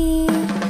你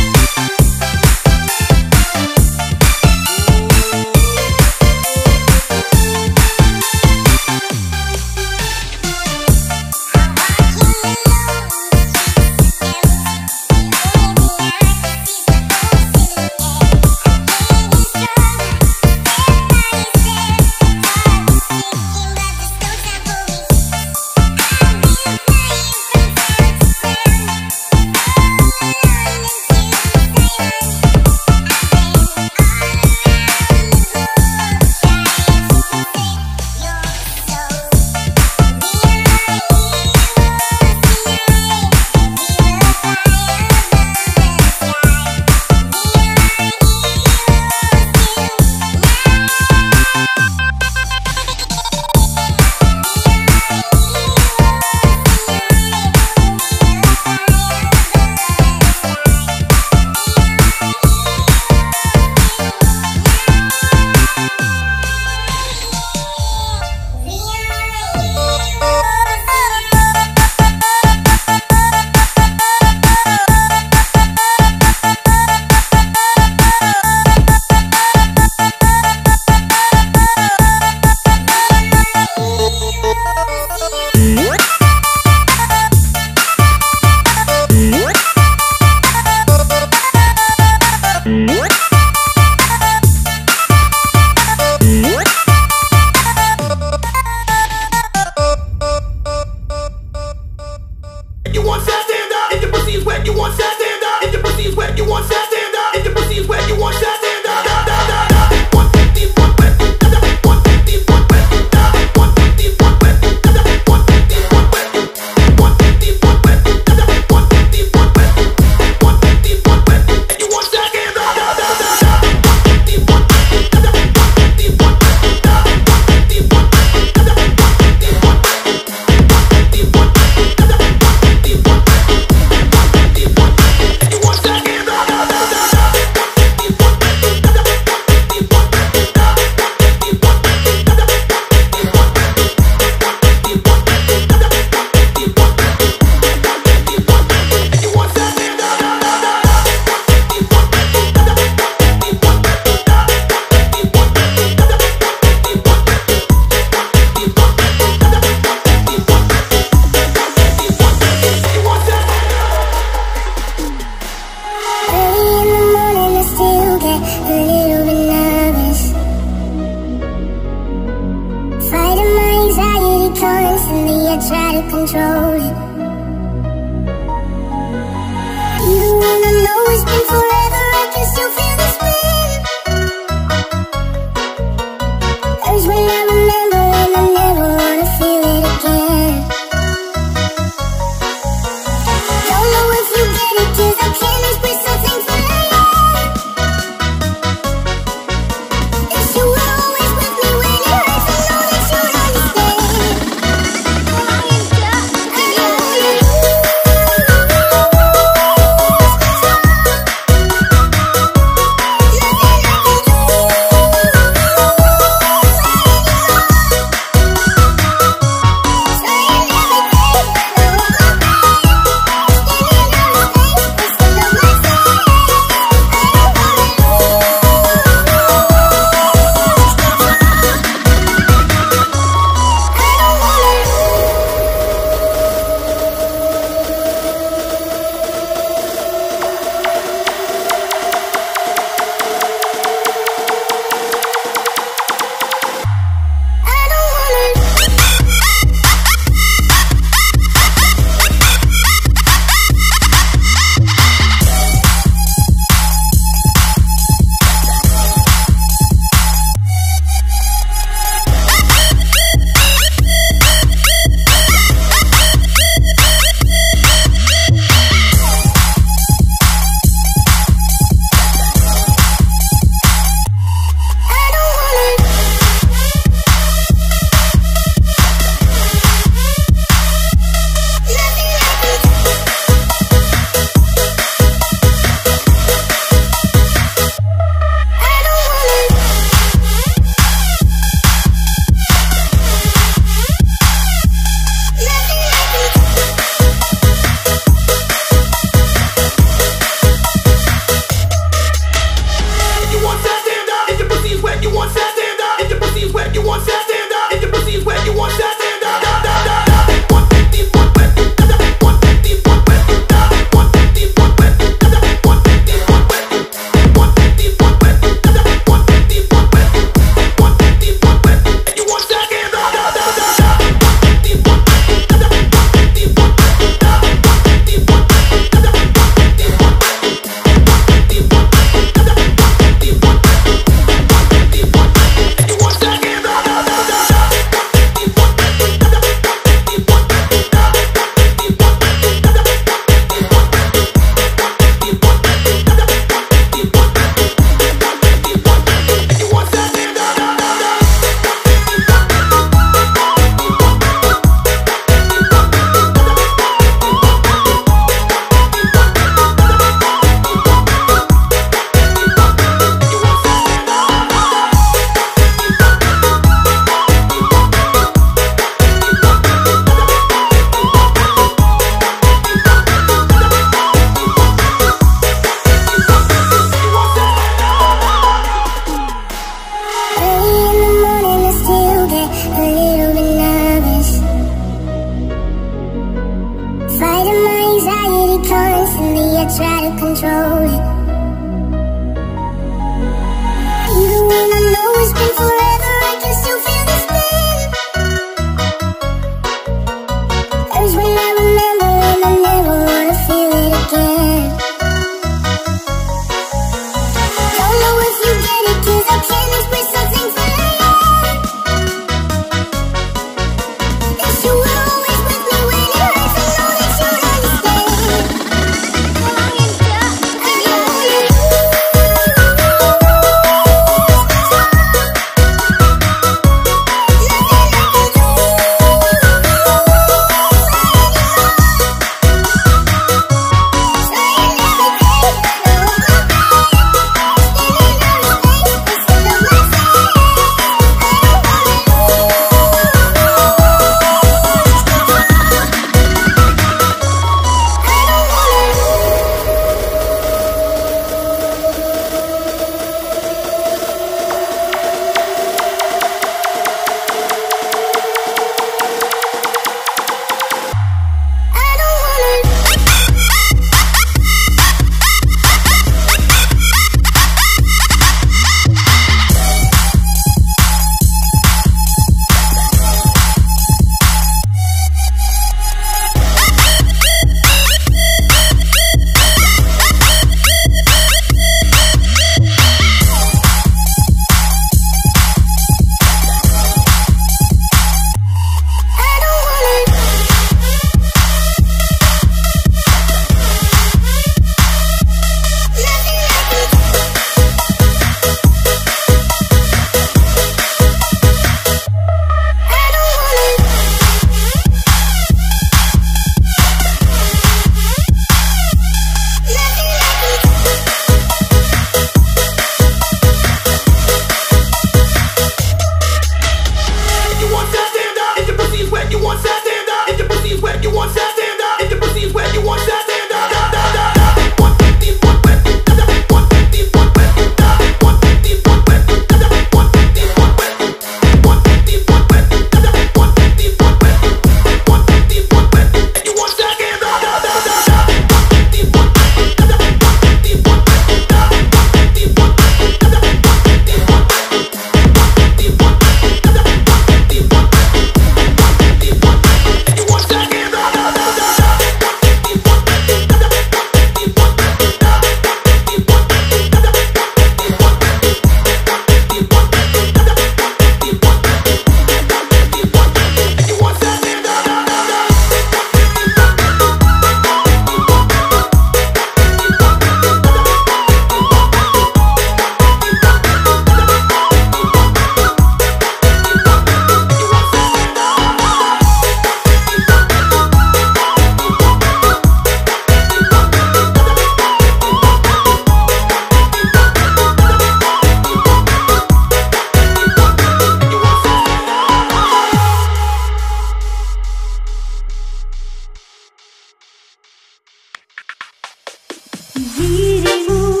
Dirimu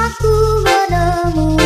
aku menemukan